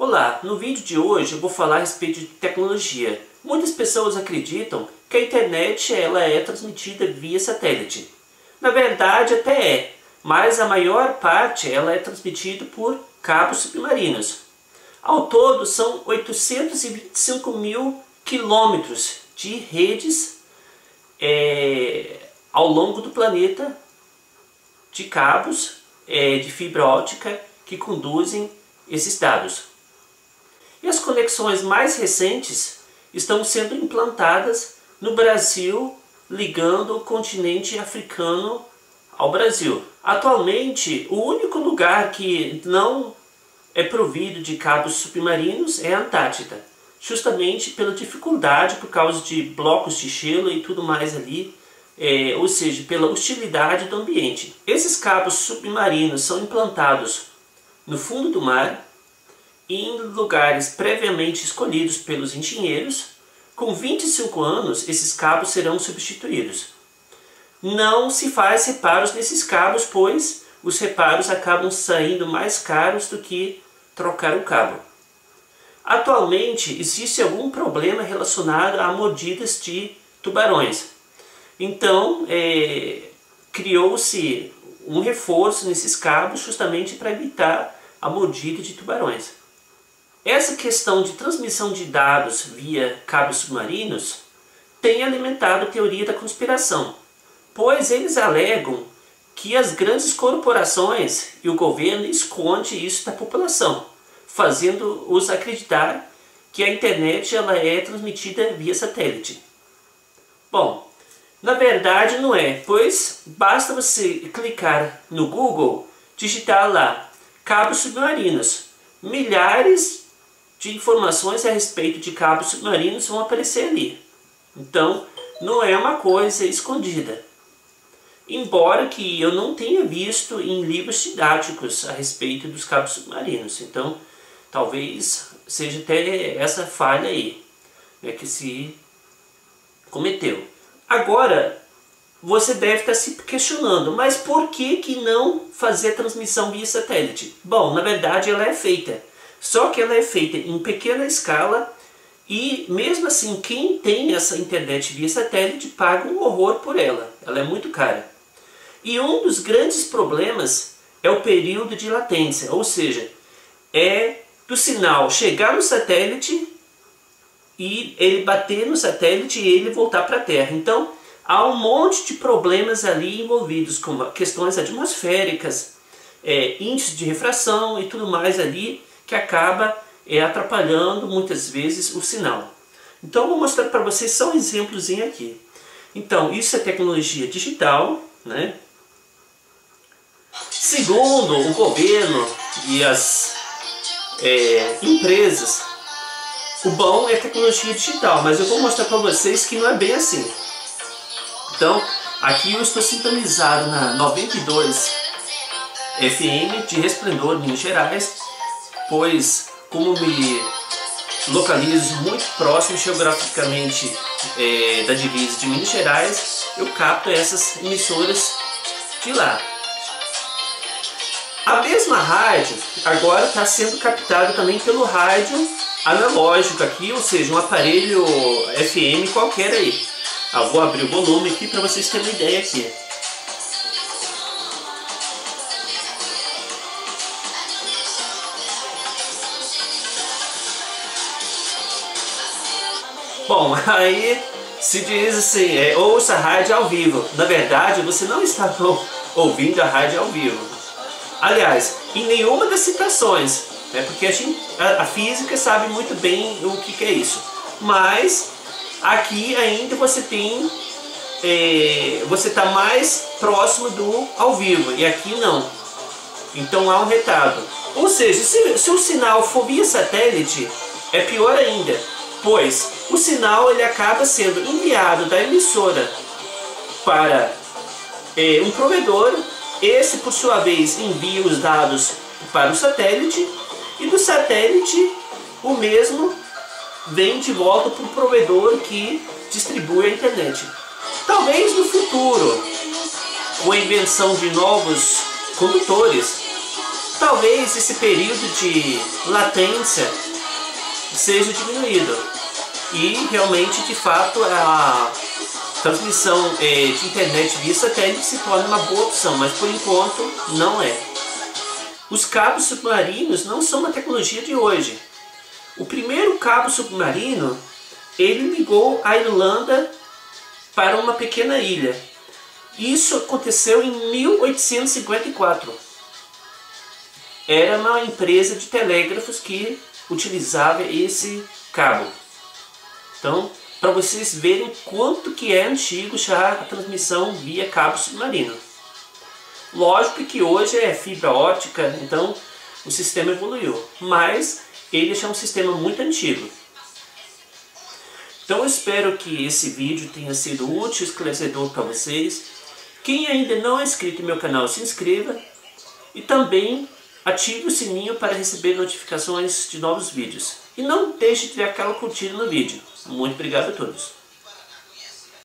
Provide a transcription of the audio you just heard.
Olá, no vídeo de hoje eu vou falar a respeito de tecnologia. Muitas pessoas acreditam que a internet ela é transmitida via satélite. Na verdade até é, mas a maior parte ela é transmitida por cabos submarinos. Ao todo são 825 mil quilômetros de redes é, ao longo do planeta de cabos é, de fibra óptica que conduzem esses dados. E as conexões mais recentes estão sendo implantadas no Brasil, ligando o continente africano ao Brasil. Atualmente, o único lugar que não é provido de cabos submarinos é a Antártida, justamente pela dificuldade por causa de blocos de gelo e tudo mais ali é, ou seja, pela hostilidade do ambiente. Esses cabos submarinos são implantados no fundo do mar em lugares previamente escolhidos pelos engenheiros. Com 25 anos, esses cabos serão substituídos. Não se faz reparos nesses cabos, pois os reparos acabam saindo mais caros do que trocar o cabo. Atualmente, existe algum problema relacionado a mordidas de tubarões. Então, é, criou-se um reforço nesses cabos justamente para evitar a mordida de tubarões. Essa questão de transmissão de dados via cabos submarinos tem alimentado a teoria da conspiração, pois eles alegam que as grandes corporações e o governo esconde isso da população, fazendo-os acreditar que a internet ela é transmitida via satélite. Bom, na verdade não é, pois basta você clicar no Google, digitar lá cabos submarinos. Milhares de informações a respeito de cabos submarinos vão aparecer ali. Então não é uma coisa escondida. Embora que eu não tenha visto em livros didáticos a respeito dos cabos submarinos. Então talvez seja até essa falha aí né, que se cometeu. Agora, você deve estar se questionando, mas por que, que não fazer transmissão via satélite? Bom, na verdade ela é feita, só que ela é feita em pequena escala e mesmo assim quem tem essa internet via satélite paga um horror por ela, ela é muito cara. E um dos grandes problemas é o período de latência, ou seja, é do sinal chegar no satélite e ele bater no satélite e ele voltar para a Terra. Então há um monte de problemas ali envolvidos, como questões atmosféricas, é, de refração e tudo mais ali que acaba é, atrapalhando muitas vezes o sinal. Então vou mostrar para vocês só um exemplos aqui. Então isso é tecnologia digital, né? Segundo o governo e as é, empresas o bom é tecnologia digital, mas eu vou mostrar para vocês que não é bem assim. Então, aqui eu estou sintonizado na 92 FM de Resplendor, Minas Gerais, pois como me localizo muito próximo geograficamente é, da divisa de Minas Gerais, eu capto essas emissoras de lá. A mesma rádio agora está sendo captada também pelo rádio analógico aqui, ou seja, um aparelho FM qualquer aí. Ah, vou abrir o volume aqui para vocês terem uma ideia aqui. Bom, aí se diz assim, é, ouça a rádio ao vivo. Na verdade, você não está ouvindo a rádio ao vivo. Aliás, em nenhuma das citações né? Porque a, gente, a, a, física sabe muito bem o que, que, é isso. Mas aqui ainda você tem. É, você está mais próximo do ao vivo e aqui não. Então há um retardo. Ou seja, se, se o sinal for via satélite, é pior ainda, pois o sinal ele acaba sendo enviado da emissora para é, um provedor, esse por sua vez envia os dados para o satélite e do satélite, o mesmo vem de volta para o provedor que distribui a internet. Talvez no futuro, com a invenção de novos condutores, talvez esse período de latência seja diminuído e realmente de fato a transmissão é, de internet via satélite se torna uma boa opção, mas por enquanto não é. Os cabos submarinos não são uma tecnologia de hoje. O primeiro cabo submarino ele ligou a Irlanda para uma pequena ilha. Isso aconteceu em 1854. Era uma empresa de telégrafos que utilizava esse cabo. Então, para vocês verem quanto que é antigo já a transmissão via cabo submarino. Lógico que hoje é fibra ótica, então o sistema evoluiu, mas ele já é um sistema muito antigo. Então eu espero que esse vídeo tenha sido útil e esclarecedor para vocês. Quem ainda não é inscrito no meu canal, se inscreva e também ative o sininho para receber notificações de novos vídeos. E não deixe de dar aquela curtida no vídeo. Muito obrigado a todos.